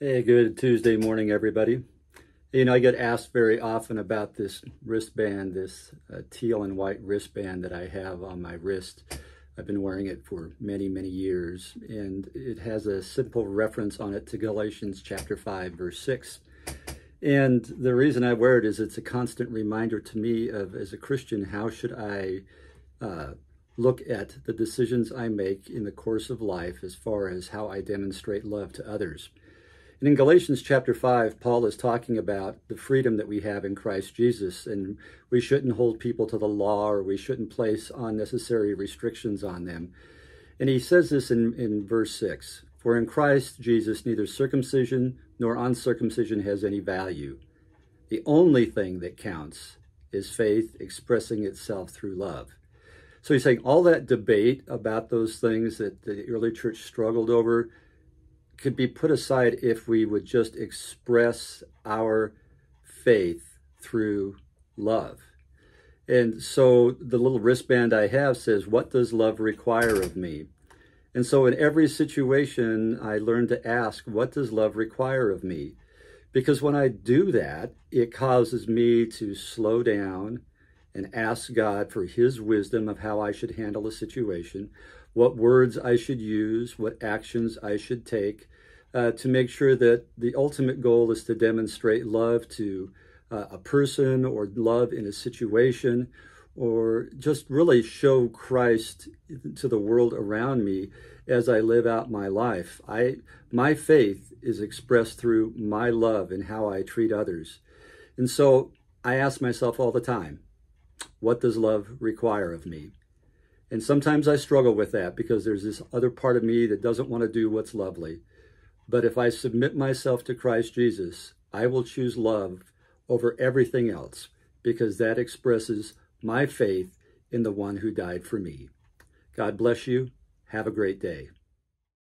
Hey, good Tuesday morning, everybody. You know, I get asked very often about this wristband, this uh, teal and white wristband that I have on my wrist. I've been wearing it for many, many years, and it has a simple reference on it to Galatians chapter 5, verse 6. And the reason I wear it is it's a constant reminder to me of, as a Christian, how should I uh, look at the decisions I make in the course of life as far as how I demonstrate love to others. And in Galatians chapter 5, Paul is talking about the freedom that we have in Christ Jesus, and we shouldn't hold people to the law or we shouldn't place unnecessary restrictions on them. And he says this in, in verse 6 For in Christ Jesus, neither circumcision nor uncircumcision has any value. The only thing that counts is faith expressing itself through love. So he's saying all that debate about those things that the early church struggled over could be put aside if we would just express our faith through love. And so the little wristband I have says, What does love require of me? And so in every situation, I learn to ask, What does love require of me? Because when I do that, it causes me to slow down and ask God for His wisdom of how I should handle a situation, what words I should use, what actions I should take uh, to make sure that the ultimate goal is to demonstrate love to uh, a person or love in a situation or just really show Christ to the world around me as I live out my life. I my faith is expressed through my love and how I treat others. And so I ask myself all the time, what does love require of me? And sometimes I struggle with that because there's this other part of me that doesn't want to do what's lovely. But if I submit myself to Christ Jesus, I will choose love over everything else because that expresses my faith in the one who died for me. God bless you. Have a great day.